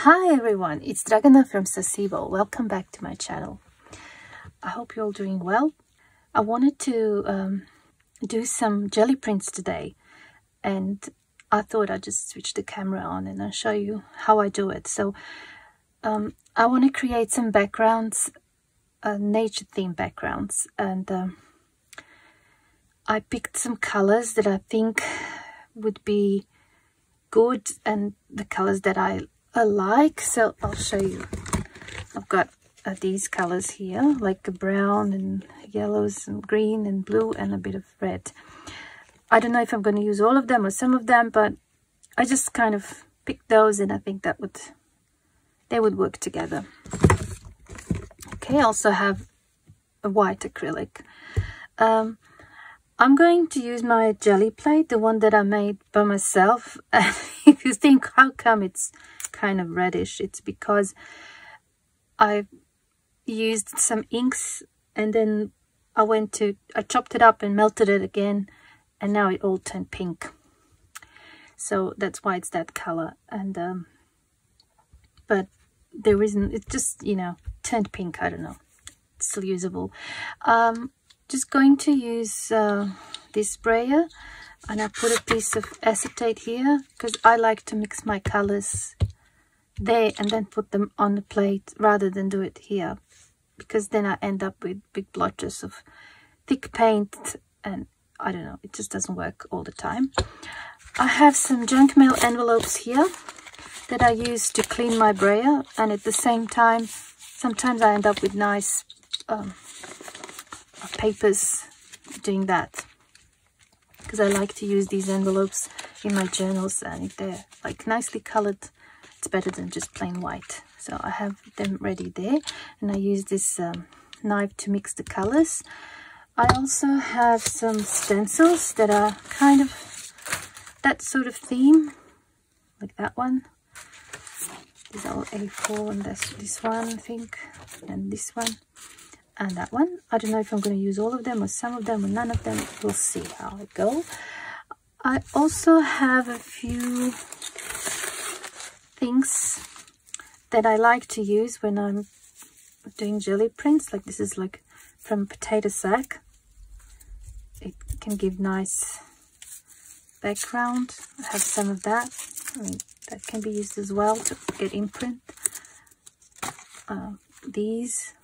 Hi everyone, it's Dragana from Saacibo. Welcome back to my channel. I hope you're all doing well. I wanted to um, do some Gelli prints today and I thought I'd just switch the camera on and I'll show you how I do it. So um, I want to create some backgrounds, uh, nature theme backgrounds and um, I picked some colors that I think would be good and the colors that I alike so I'll show you. I've got uh, these colors here like brown and yellows and green and blue and a bit of red. I don't know if I'm going to use all of them or some of them but I just kind of picked those and I think that would they would work together. Okay I also have a white acrylic. Um, I'm going to use my Gelli plate, the one that I made by myself. if you think, how come it's kind of reddish? It's because I used some inks and then I went to, I chopped it up and melted it again and now it all turned pink. So that's why it's that color. And, um, but there isn't, it just, you know, turned pink. I don't know. It's still usable. Um, just going to use uh, this brayer and I put a piece of acetate here because I like to mix my colors there and then put them on the plate rather than do it here because then I end up with big blotches of thick paint and I don't know, it just doesn't work all the time. I have some junk mail envelopes here that I use to clean my brayer and at the same time sometimes I end up with nice um, papers doing that because I like to use these envelopes in my journals and if they're like nicely colored it's better than just plain white. So I have them ready there. And I use this um, knife to mix the colors. I also have some stencils that are kind of that sort of theme like that one. These are all A4 and that's this one I think and this one and that one. I don't know if I'm going to use all of them or some of them or none of them. We'll see how it goes I also have a few things that I like to use when I'm doing Gelli prints like this is like from potato sack it can give nice background I have some of that I mean that can be used as well to get imprint uh, these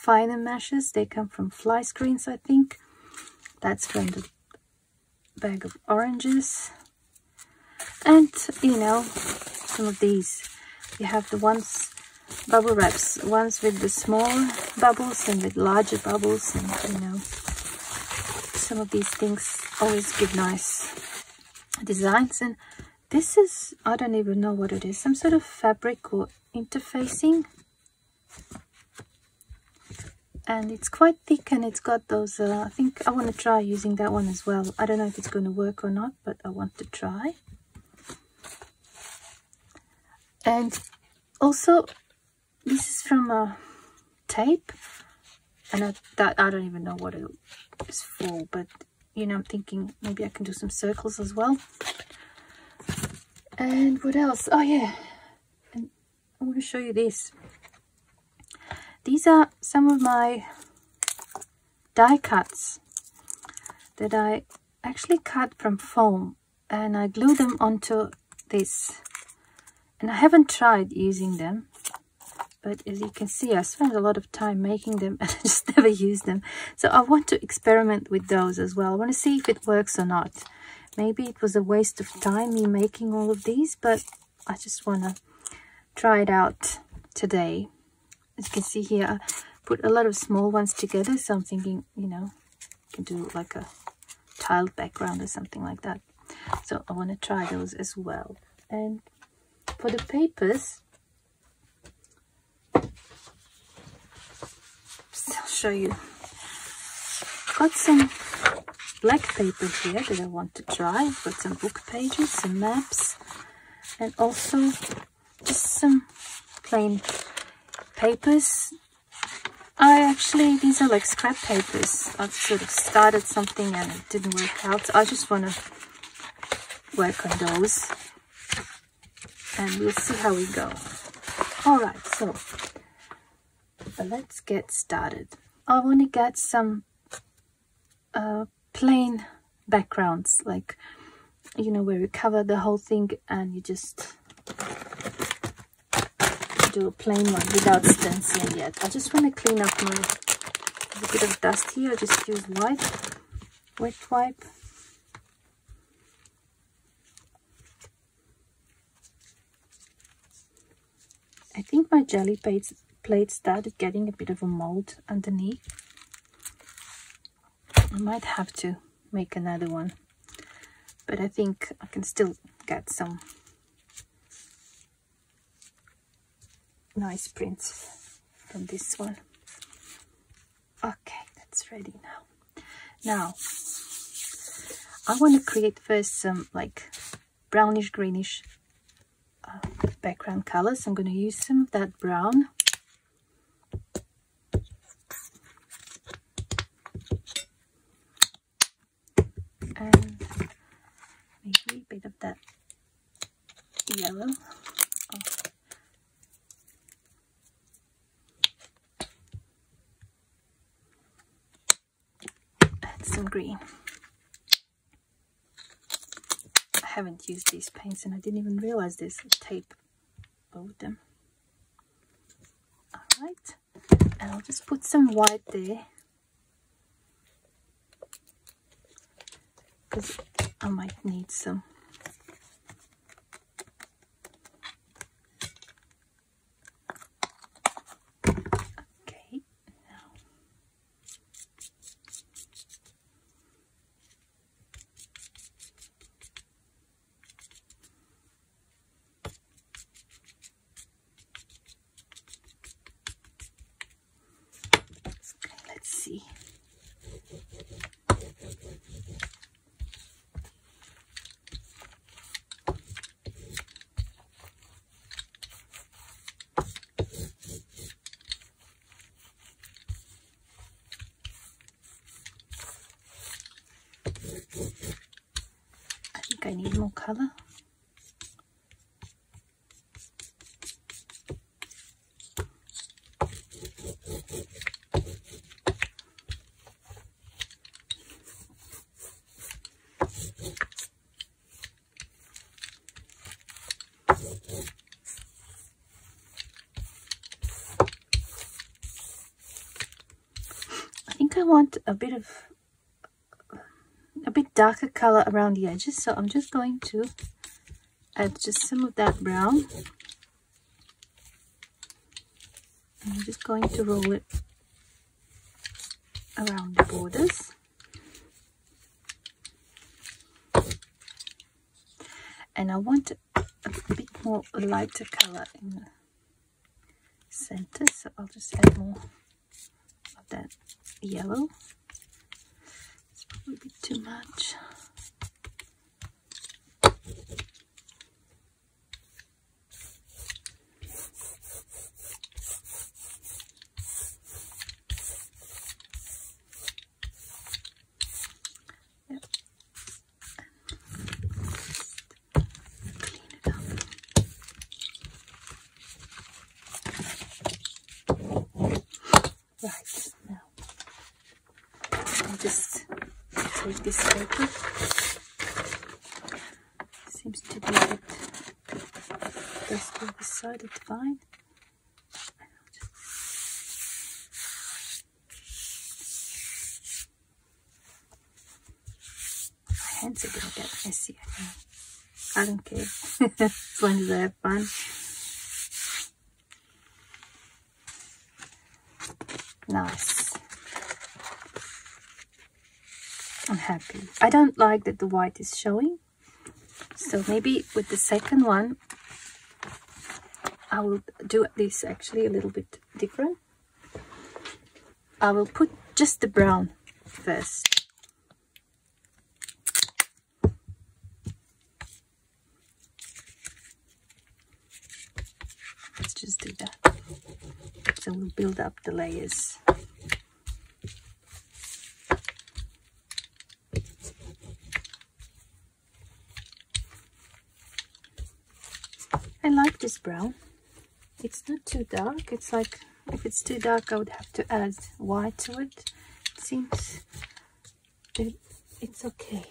finer meshes. They come from fly screens, I think. That's from the bag of oranges. And, you know, some of these. You have the ones, bubble wraps, ones with the small bubbles and with larger bubbles. And, you know, some of these things always give nice designs. And this is, I don't even know what it is, some sort of fabric or interfacing and it's quite thick and it's got those uh, I think I want to try using that one as well I don't know if it's going to work or not but I want to try and also this is from a tape and I, that I don't even know what it is for but you know I'm thinking maybe I can do some circles as well. And what else? Oh yeah. And I want to show you this. These are some of my die cuts that I actually cut from foam and I glue them onto this. And I haven't tried using them, but as you can see, I spent a lot of time making them and I just never use them. So I want to experiment with those as well. I want to see if it works or not. Maybe it was a waste of time me making all of these, but I just want to try it out today as you can see here I put a lot of small ones together so I'm thinking you know you can do like a tiled background or something like that so I want to try those as well and for the papers. I'll show you. Got some black paper here that I want to try. Got some book pages some maps and also just some plain papers. I actually these are like scrap papers. I've sort of started something and it didn't work out. I just want to work on those and we'll see how we go. Alright, so let's get started. I want to get some uh, plain backgrounds, like, you know, where you cover the whole thing and you just do a plain one without stenciling yet. I just want to clean up my, a bit of dust here. I just use white, wet wipe. I think my Gelli plate, plate started getting a bit of a mold underneath. I might have to make another one, but I think I can still get some nice prints from this one. Okay, that's ready now. Now, I want to create first some like brownish greenish uh, background colors. I'm going to use some of that brown. And maybe a bit of that yellow. Some green. I haven't used these paints and I didn't even realize there's tape over them. Alright, and I'll just put some white there. Because I might need some I need more color. I think I want a bit of darker color around the edges so I'm just going to add just some of that brown. I'm just going to roll it around the borders. And I want a bit more lighter color in the center so I'll just add more of that yellow too much. Right, now i just take this paper. Seems to be a bit dusty this side, it's fine. My hands are gonna get messy, I don't care. as long as I have fun. Nice. I'm happy. I don't like that the white is showing. So maybe with the second one, I will do this actually a little bit different. I will put just the brown first. Let's just do that. So we'll build up the layers. Brown. It's not too dark. It's like, if it's too dark, I would have to add white to it. It seems it, it's okay.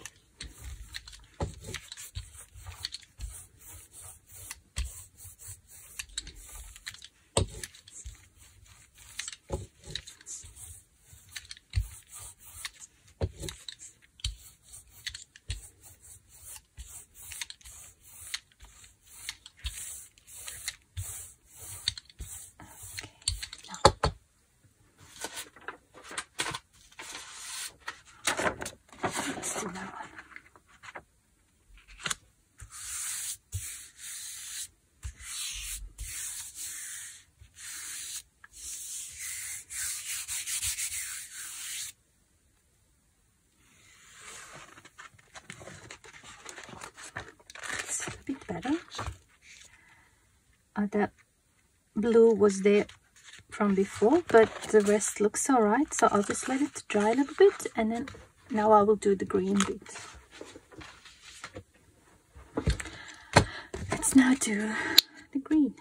better. Uh, that blue was there from before, but the rest looks alright. So I'll just let it dry a little bit and then now I will do the green bit. Let's now do the green.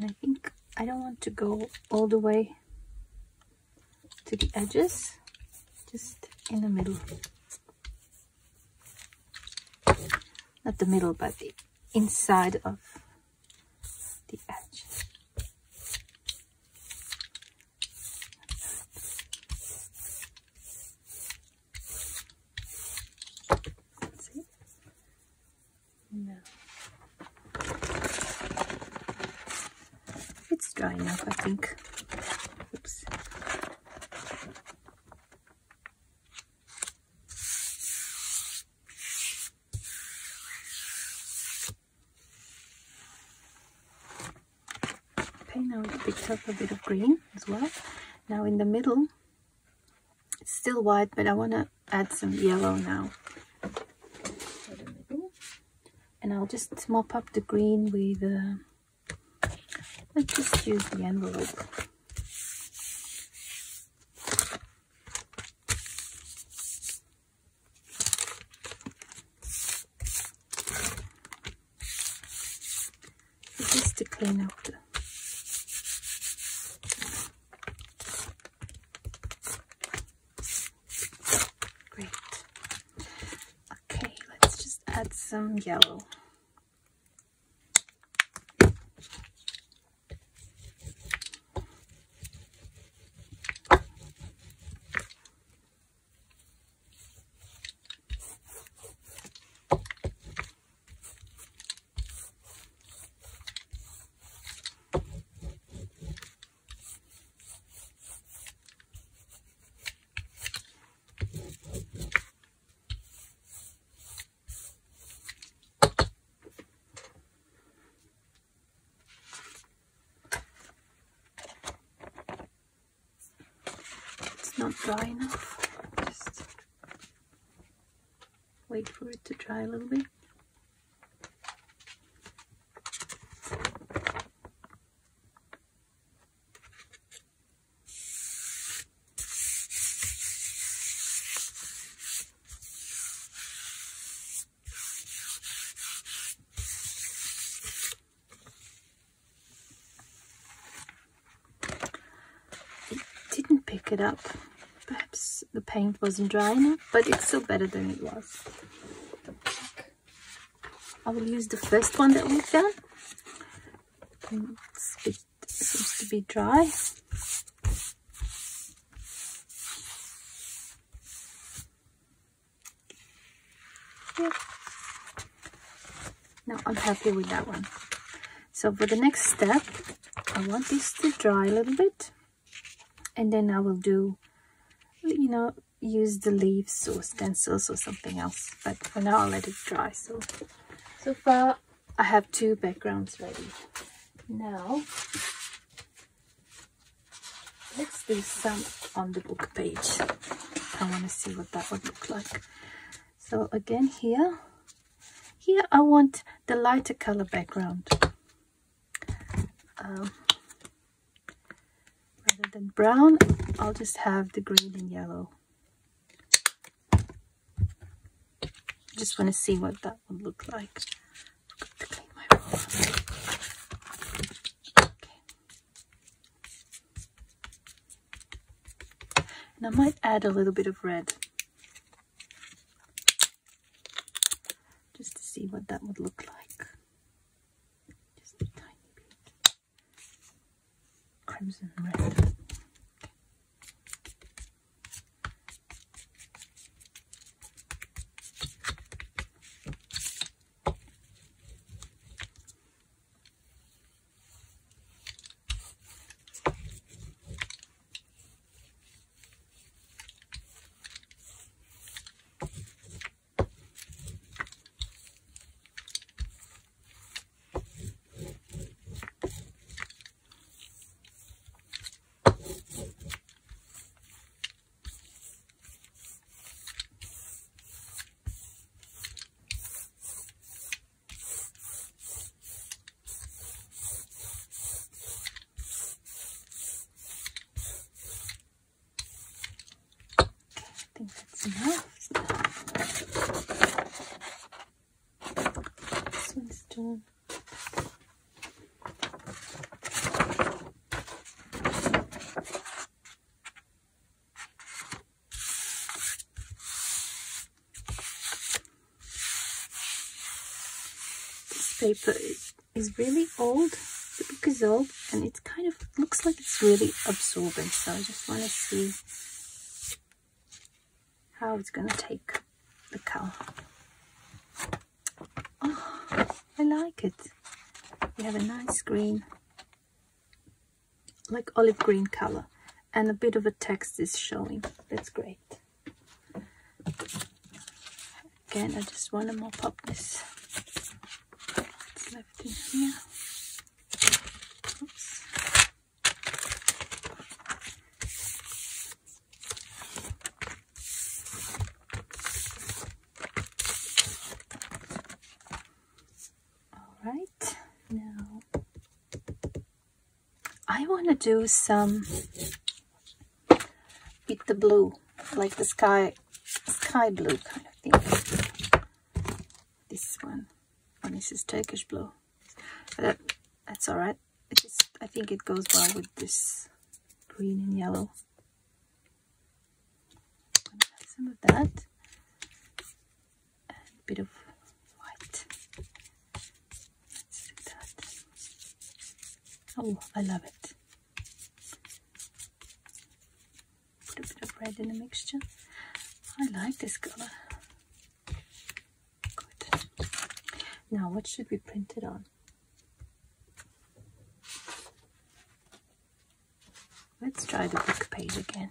and I think I don't want to go all the way to the edges just in the middle. Not the middle but the inside of the edge No. dry enough, I think. Oops. Okay, a bit of green as well. Now in the middle, it's still white, but I want to add some yellow now. And I'll just mop up the green with uh, Let's just use the envelope. Just to clean up the Great. Okay, let's just add some yellow. not dry enough. Just wait for it to dry a little bit. Didn't pick it up paint wasn't dry enough but it's still better than it was. I will use the first one that we've done. It seems to be dry. Now I'm happy with that one. So for the next step I want this to dry a little bit and then I will do know, use the leaves or stencils or something else. But for now, I'll let it dry. So, so far, I have two backgrounds ready. Now, let's do some on the book page. I want to see what that would look like. So again, here, here I want the lighter color background. Um, And then brown, I'll just have the green and yellow. Just want to see what that would look like. And I might add a little bit of red. Just to see what that would look like. Just a tiny bit. Crimson red. think that's enough. This. Paper is, is really old. The book is old and it kind of looks like it's really absorbent. So I just want to see how it's gonna take the color. Oh, I like it. We have a nice green, like olive green color, and a bit of a text is showing. That's great. Again, I just want to mop up this. It's left in here. want to do some with the blue, like the sky, sky blue kind of thing. This one, and this is Turkish blue. That, that's all right. Just, I think it goes well with this green and yellow. Some of that, and a bit of white. Oh, I love it. red in the mixture. I like this color. Good. Now, what should we print it on? Let's try the book page again.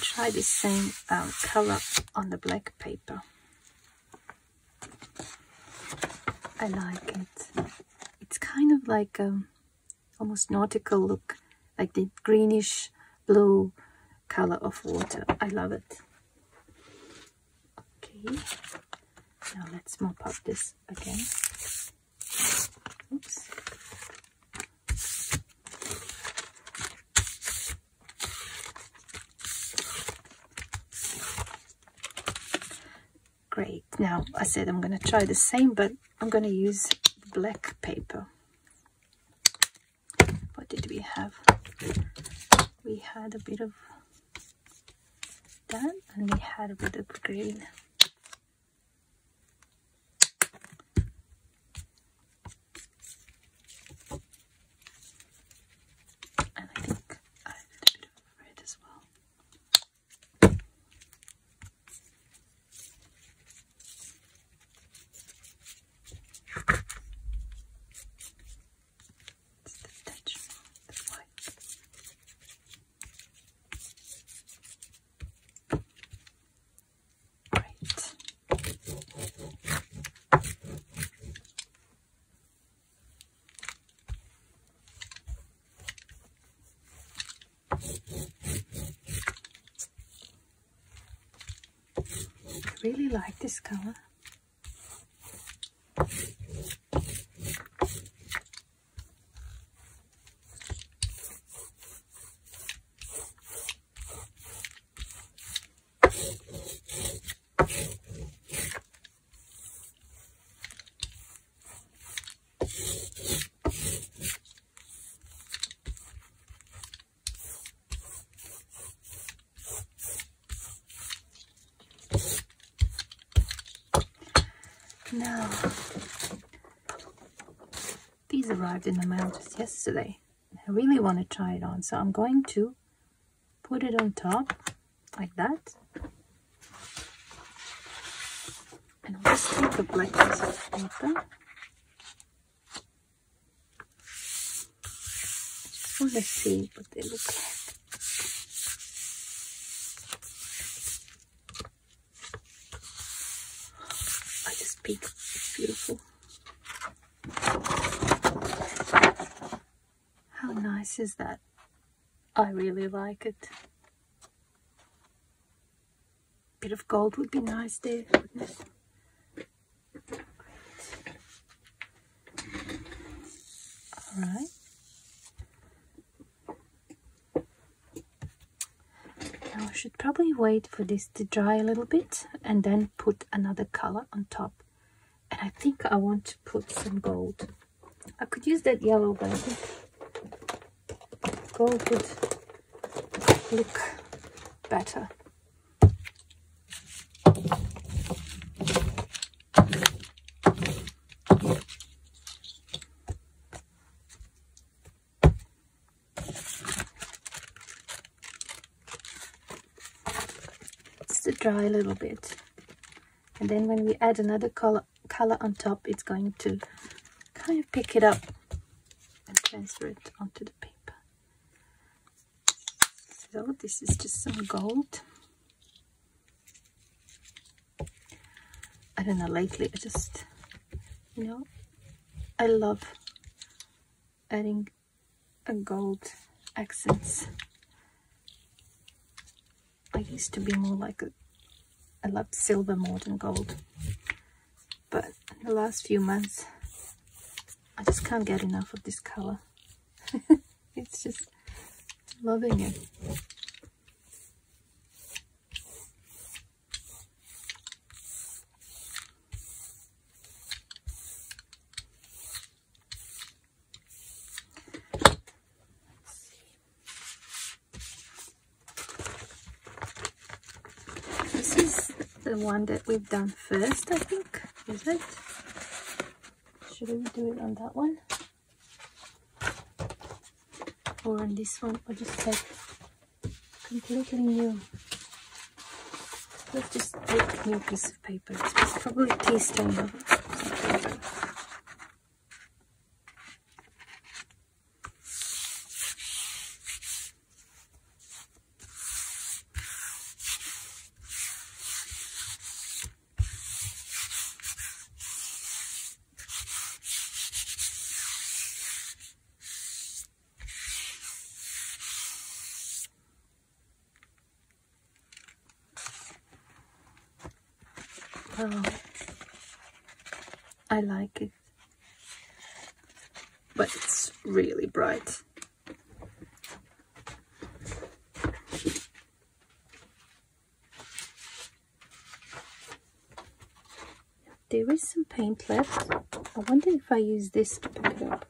Try the same um, color on the black paper. I like it. It's kind of like a um, almost nautical look, like the greenish blue color of water. I love it. Okay, now let's mop up this again. Great. Now I said I'm gonna try the same but I'm gonna use black paper. What did we have? We had a bit of done and we had a bit of green and I think I did a bit of red as well it's the tension, the white. Right. I really like this color. Now, these arrived in the mail just yesterday. I really want to try it on, so I'm going to put it on top like that. And I'll just take a black piece of paper. I just want to see what they look like. I just peek. It's beautiful. How nice is that? I really like it. Bit of gold would be nice there, wouldn't it? Alright. Now I should probably wait for this to dry a little bit and then put another color on top. And I think I want to put some gold. I could use that yellow, but I think gold would look better. Just to dry a little bit. And then when we add another color, color on top, it's going to kind of pick it up and transfer it onto the So this is just some gold. I don't know, lately I just, you know, I love adding a gold accents. I used to be more like a, I loved silver more than gold. But in the last few months, I just can't get enough of this color. it's just loving it. This is the one that we've done first, I think. Is it? Should we do it on that one? Or on this one? Or just like completely new? Let's just take a new piece of paper. It's probably tea I use this to pick it up.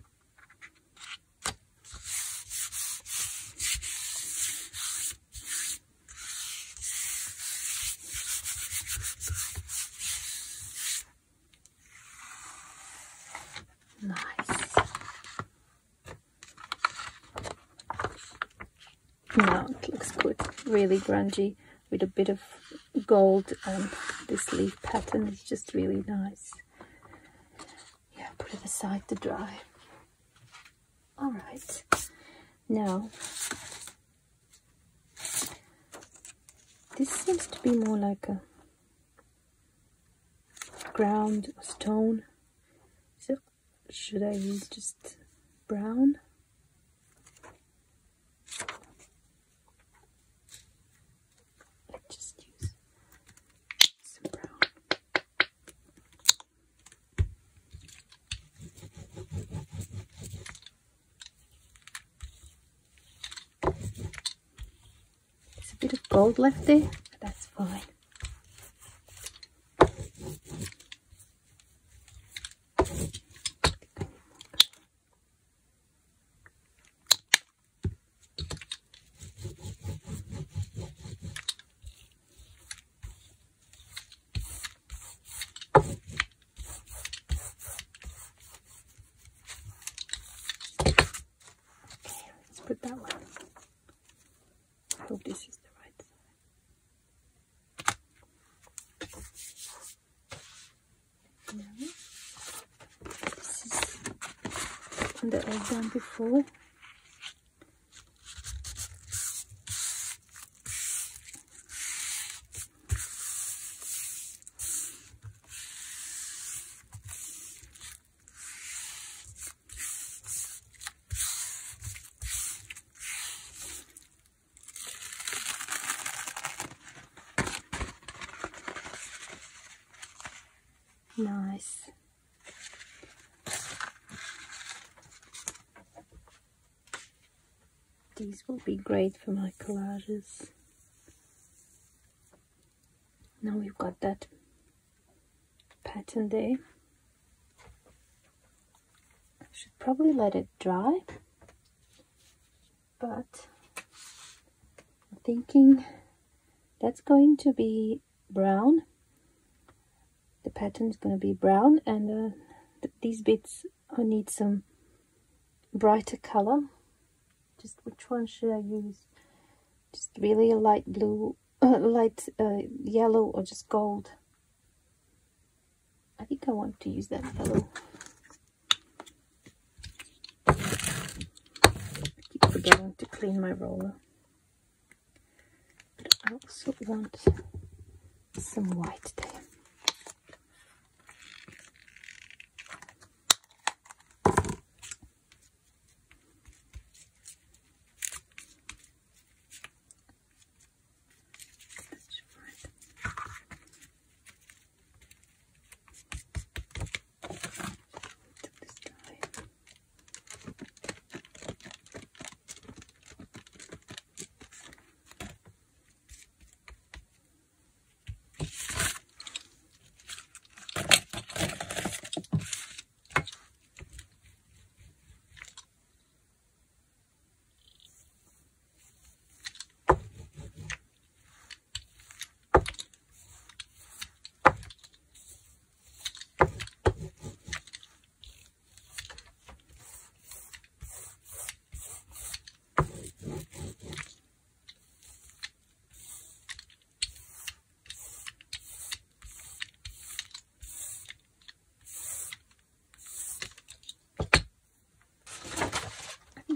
Nice. Now it looks good, really grungy with a bit of gold and this leaf pattern is just really nice. Put to dry. Alright. Now this seems to be more like a ground stone so should I use just brown there's a bit of gold left there, but that's fine. Okay, let's put that one. I hope this is the right side. Now, this is one that I've done before. Nice. These will be great for my collages. Now we've got that pattern there. I should probably let it dry, but I'm thinking that's going to be brown the pattern is going to be brown and uh, th these bits I need some brighter color just which one should I use? Just really a light blue light uh, yellow or just gold? I think I want to use that yellow. I keep forgetting to clean my roller. But I also want some white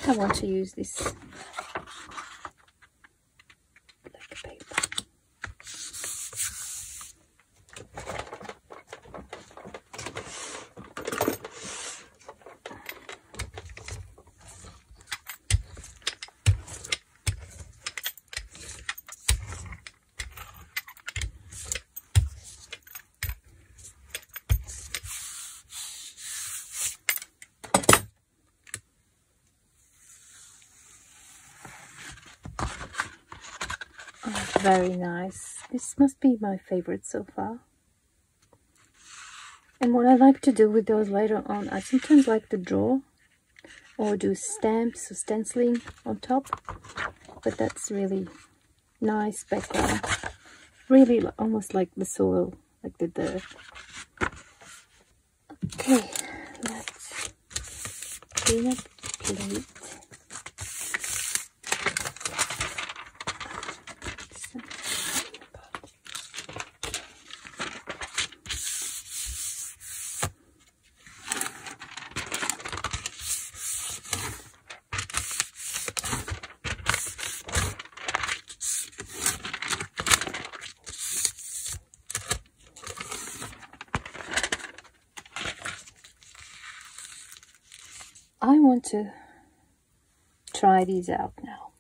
there I want to use this very nice. This must be my favorite so far. And what I like to do with those later on, I sometimes like to draw or do stamps or stenciling on top. But that's really nice background. Really almost like the soil, like the dirt. Okay, let's cleanup plate. I to try these out now.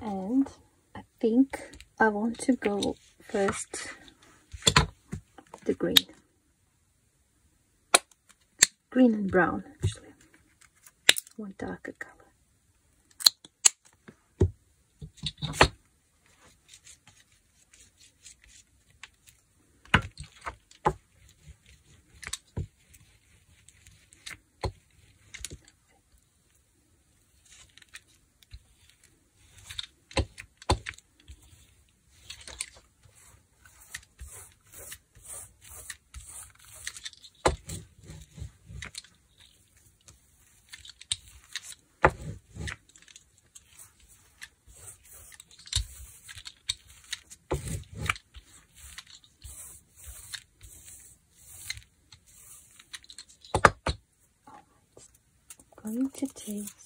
And I think I want to go first the green. Green and brown actually. One darker color.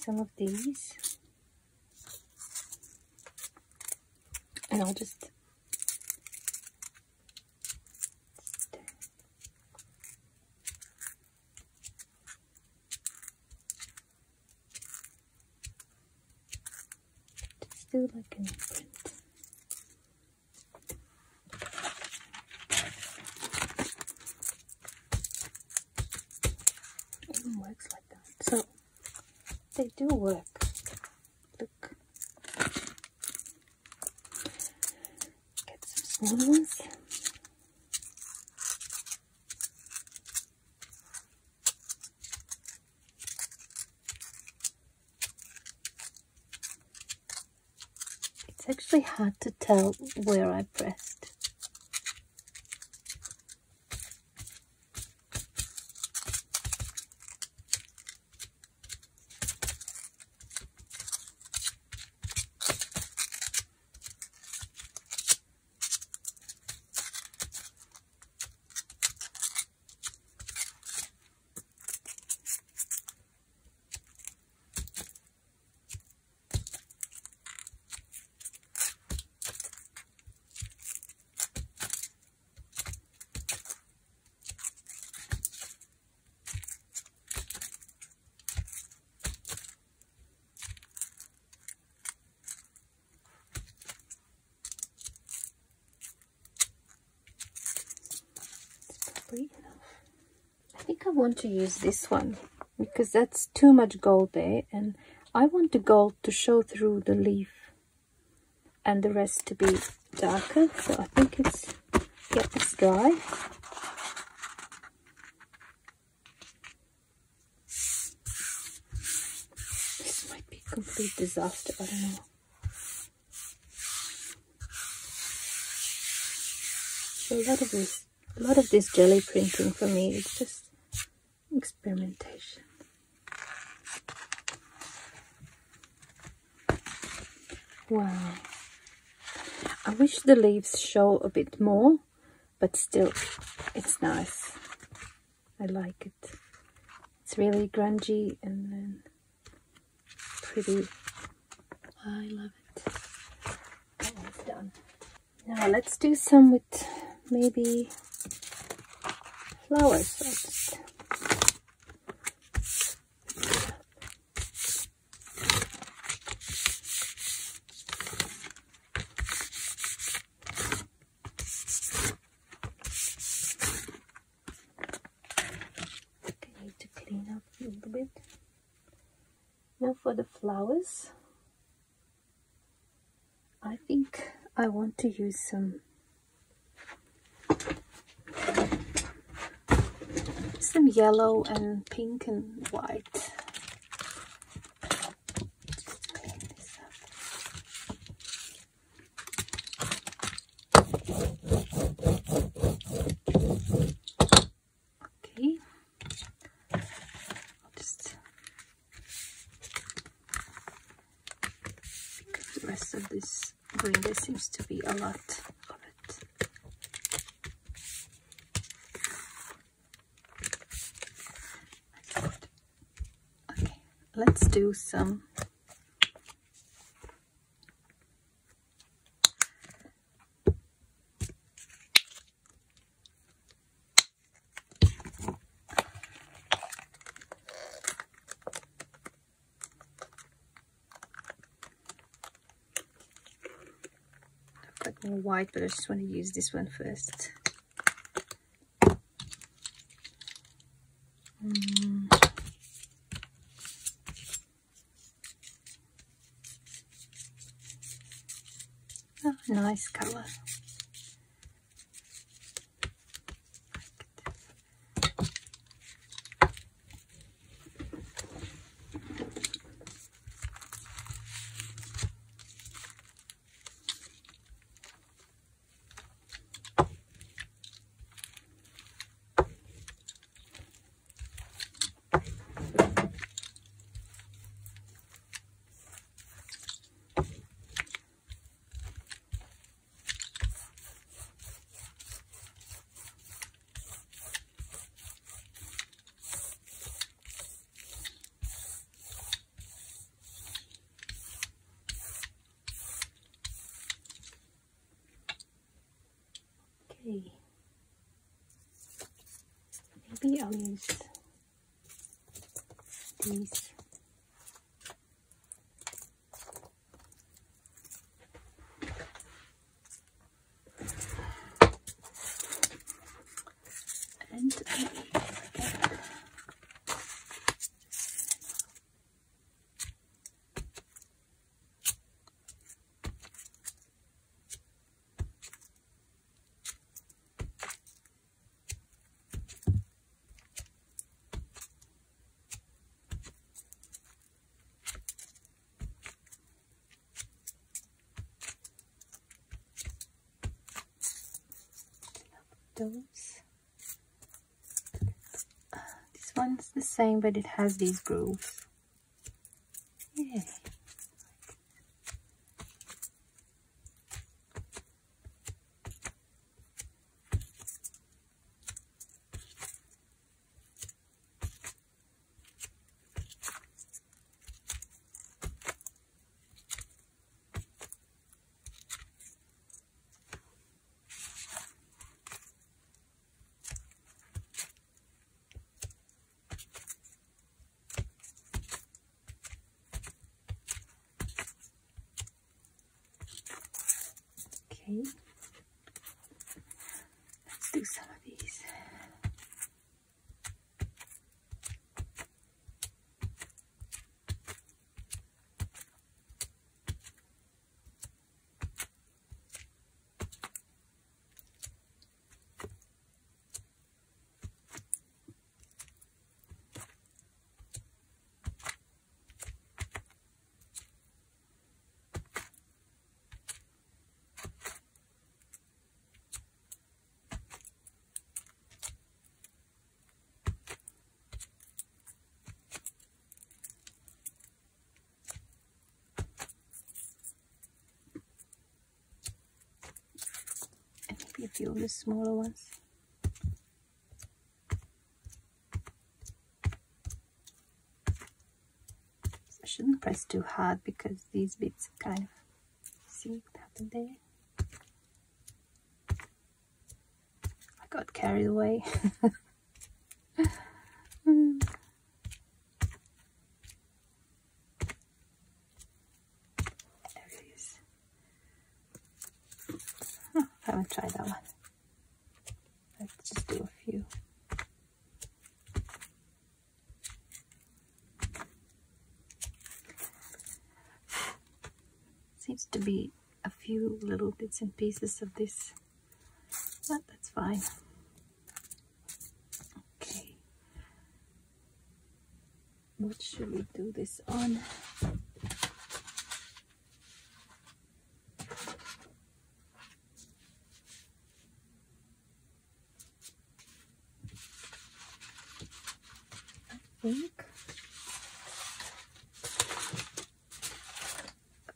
Some of these It's actually hard to tell where I pressed. probably enough. I think I want to use this one because that's too much gold there and I want the gold to show through the leaf and the rest to be darker so I think it's yeah it's dry. This might be a complete disaster I don't know. A lot of this a lot of this Gelli printing for me is just experimentation. Wow. I wish the leaves show a bit more, but still, it's nice. I like it. It's really grungy and then pretty. I love it. Oh, One's done. Now let's do some with maybe flowers. I need to clean up a little bit. Now for the flowers, I think I want to use some some yellow and pink and white. Okay, I'll just seems to be a lot of it. Okay, let's do some got more white, but I just want to use this one first. Mm. Oh, nice color. Okay. Use these. And those. Uh, this one's the same, but it has these grooves. Yeah. Okay, let's do some of these. and the smaller ones. I shouldn't press too hard because these bits kind of see what happened there. I got carried away. Oh, I haven't tried that one. Just do a few. Seems to be a few little bits and pieces of this, but that's fine. Okay. What should we do this on? Think.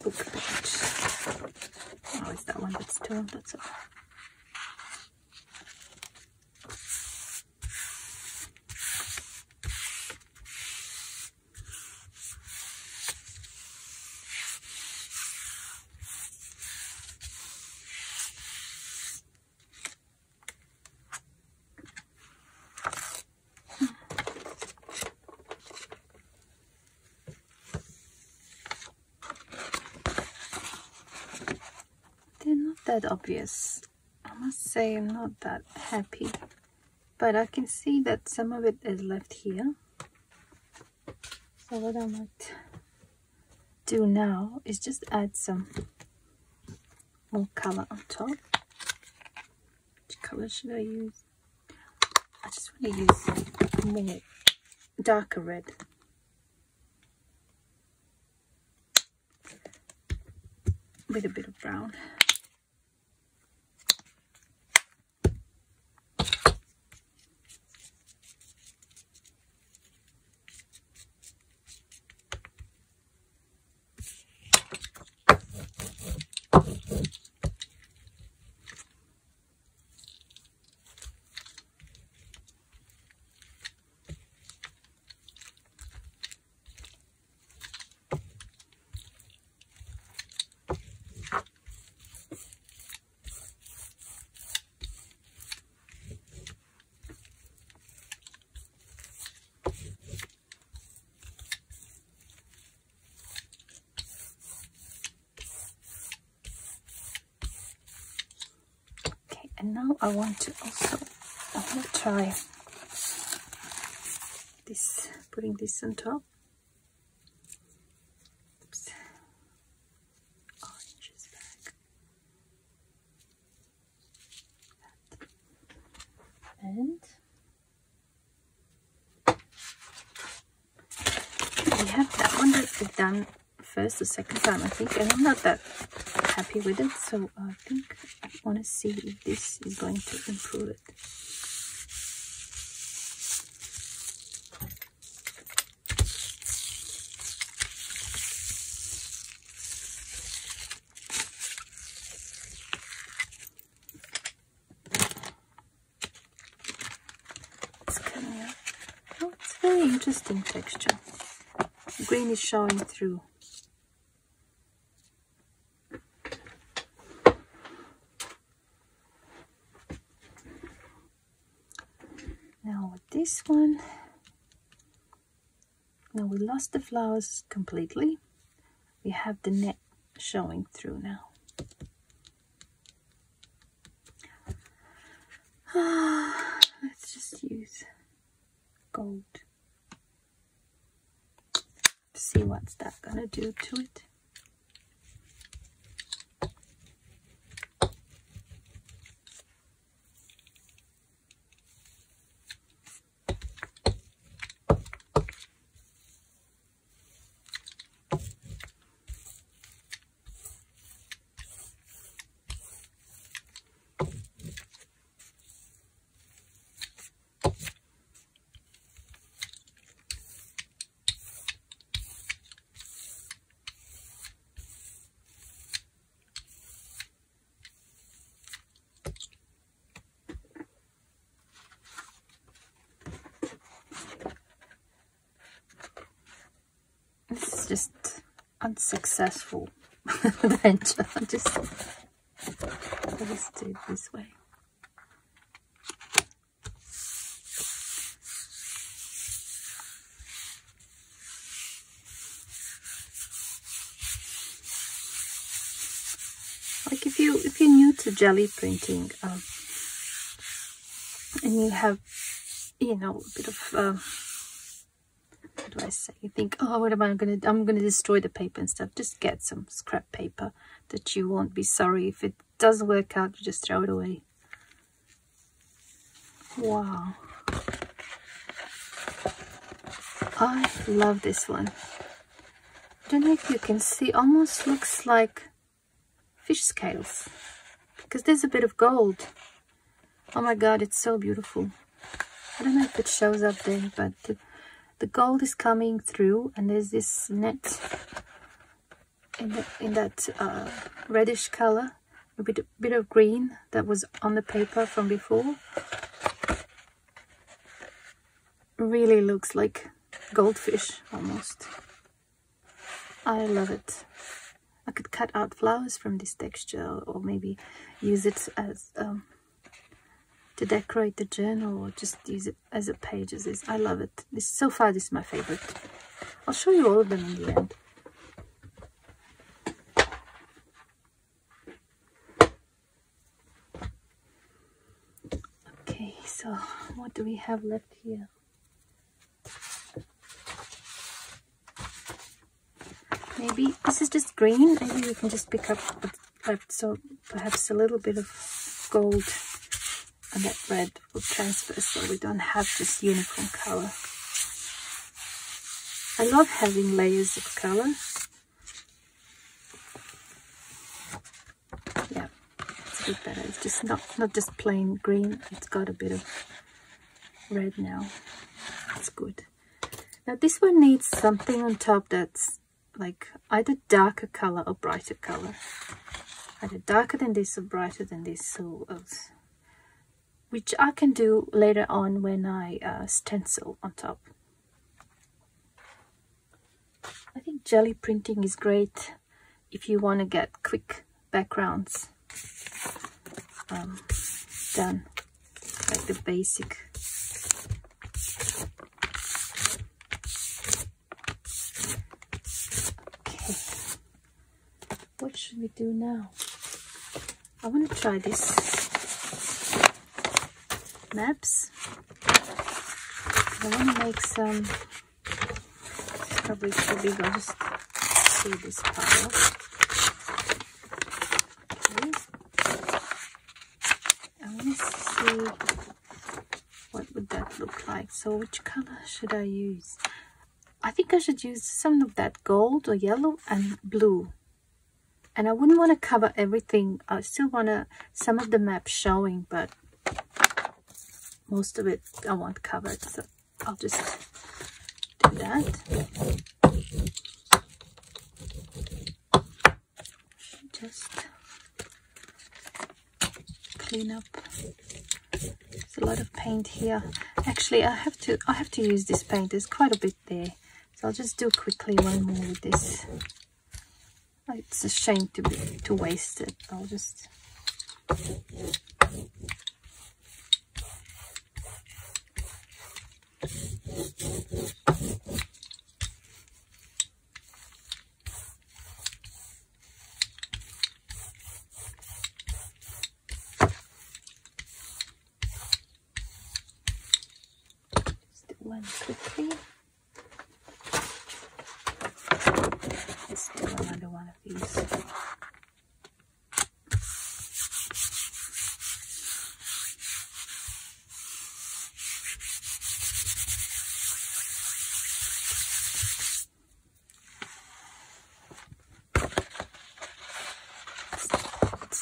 Book. Oh, it's to, that's all. They're not that obvious. I must say I'm not that happy. But I can see that some of it is left here. So what I might do now is just add some more color on top. Which color should I use? I just want to use more darker red. With a bit of brown. Okay, and now I want to also I want to try this putting this on top. Oops. Orange is back. And we have that one that we've done first the second time I think and I'm not that happy with it so I think want to see if this is going to improve it. It's coming out oh it's very interesting texture. Green is showing through Now with this one, now we lost the flowers completely. We have the net showing through now. Ah, let's just use gold. See what's that gonna do to it. This is just unsuccessful venture. I just I just do it this way. Like if you if you're new to Gelli printing, um, and you have you know a bit of um, say? You think, oh, what am I gonna? I'm gonna destroy the paper and stuff. Just get some scrap paper that you won't be sorry if it doesn't work out. You just throw it away. Wow, I love this one. I don't know if you can see. Almost looks like fish scales because there's a bit of gold. Oh my god, it's so beautiful. I don't know if it shows up there, but the, the gold is coming through and there's this net in, the, in that uh, reddish color a bit, bit of green that was on the paper from before. Really looks like goldfish almost. I love it. I could cut out flowers from this texture or maybe use it as um, to decorate the journal or just use it as a page as is. I love it. This So far this is my favorite. I'll show you all of them in the end. Okay, so what do we have left here? Maybe this is just green. Maybe we can just pick up left so perhaps a little bit of gold and that red will transfer so we don't have just uniform color. I love having layers of color. Yeah, it's a bit better. It's just not, not just plain green. It's got a bit of red now. That's good. Now this one needs something on top that's like either darker color or brighter color. Either darker than this or brighter than this. So, which I can do later on when I uh, stencil on top. I think Gelli printing is great if you want to get quick backgrounds um, done, like the basic. Okay, what should we do now? I want to try this maps. I want to make some probably too big. I'll just see this pile. Okay. I want to see what would that look like. So which color should I use? I think I should use some of that gold or yellow and blue. And I wouldn't want to cover everything. I still want to some of the map showing, but most of it I want covered. So I'll just do that. Just clean up. There's a lot of paint here. Actually, I have to I have to use this paint. There's quite a bit there, so I'll just do quickly one more with this. It's a shame to be, to waste it. I'll just one quickly. Let's do another one of these.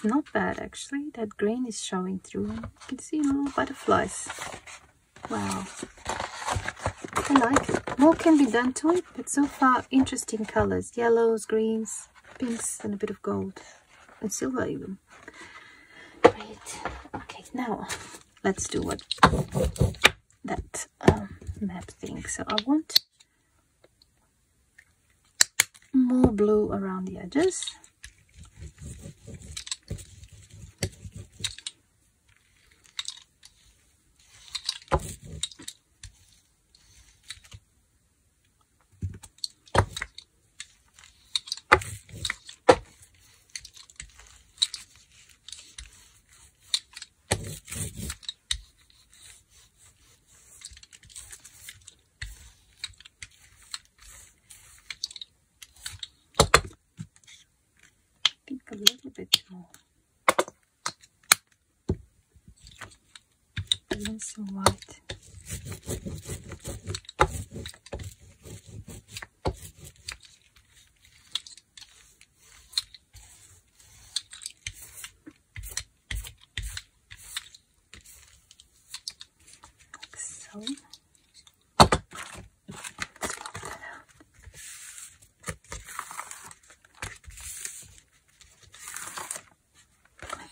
Not bad actually. That green is showing through. You can see little butterflies. Wow. I like it. More can be done to it, but so far interesting colors. Yellows, greens, pinks, and a bit of gold. And silver even. Great. Okay, now let's do what that um, map thing. So I want more blue around the edges. comb.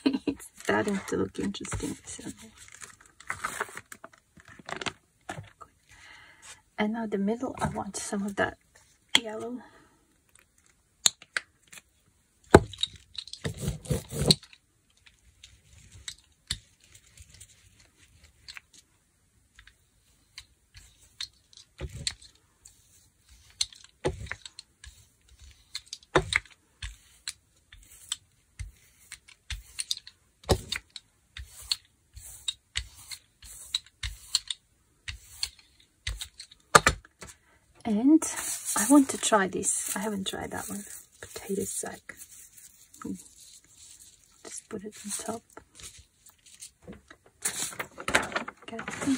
it's starting to look interesting. And now the middle, I want some of that yellow try this. I haven't tried that one. Potato sack. Hmm. just put it on top get the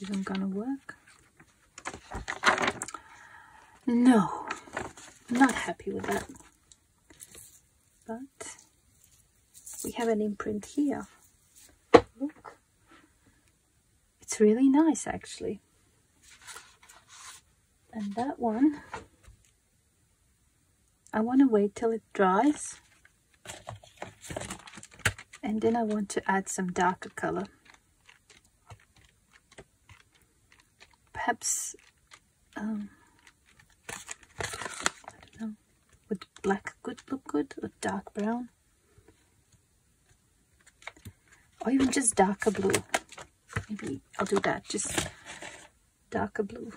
even gonna work no, not happy with that. But we have an imprint here. Look, it's really nice actually. And that one, I want to wait till it dries. And then I want to add some darker color. Perhaps um, I don't know, would black good look good or dark brown? Or even just darker blue. Maybe I'll do that, just darker blue.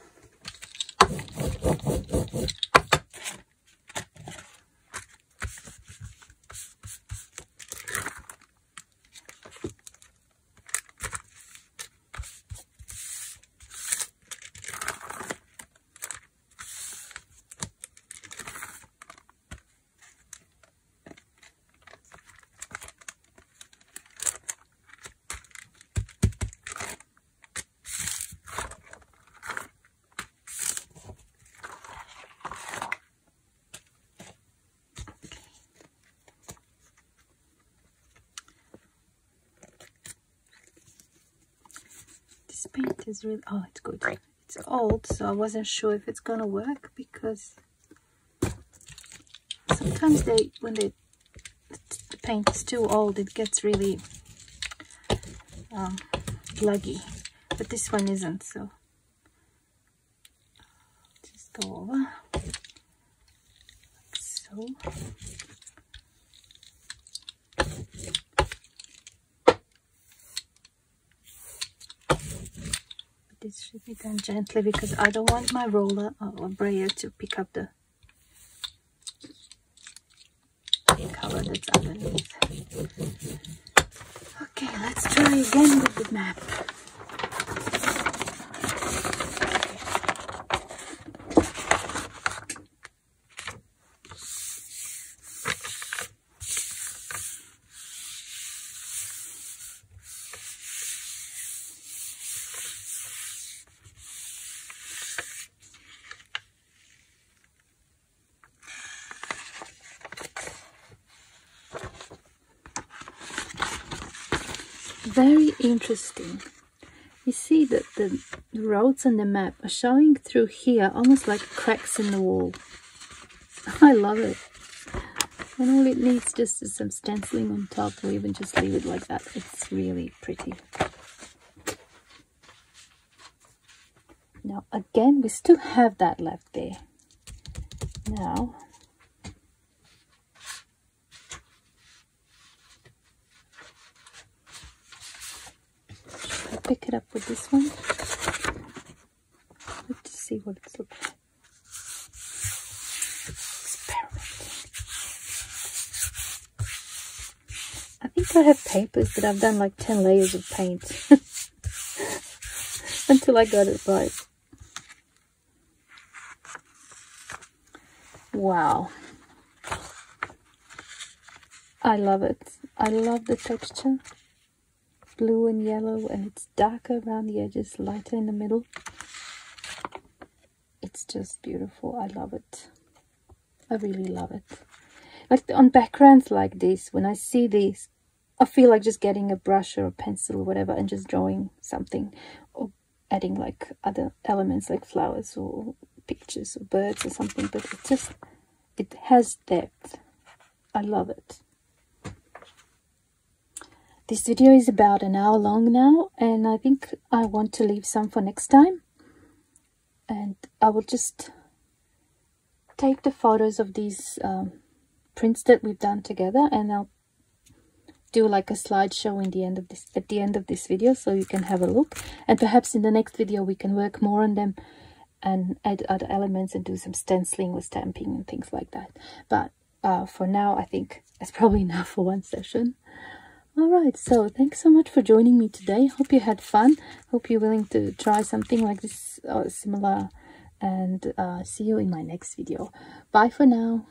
this paint is really oh it's good. It's old so I wasn't sure if it's gonna work because sometimes they when they the paint is too old it gets really um, luggy but this one isn't so just go over like so done gently because I don't want my roller or brayer to pick up the color that's underneath. Okay, let's try again with the map. Very interesting. You see that the roads on the map are showing through here almost like cracks in the wall. I love it. And all it needs just is some stenciling on top or even just leave it like that. It's really pretty. Now again, we still have that left there. Now pick it up with this one. Let's see what it's looking like. I have papers, but I've done like 10 layers of paint until I got it right. Wow. I love it. I love the texture blue and yellow and it's darker around the edges, lighter in the middle. It's just beautiful. I love it. I really love it. Like on backgrounds like this, when I see these I feel like just getting a brush or a pencil or whatever and just drawing something or adding like other elements like flowers or pictures or birds or something but it just it has depth. I love it. This video is about an hour long now and I think I want to leave some for next time. And I will just take the photos of these um, prints that we've done together and I'll do like a slideshow in the end of this at the end of this video so you can have a look and perhaps in the next video we can work more on them and add other elements and do some stenciling or stamping and things like that but uh, for now I think it's probably enough for one session Alright, so thanks so much for joining me today. Hope you had fun. Hope you're willing to try something like this or similar. And uh, see you in my next video. Bye for now.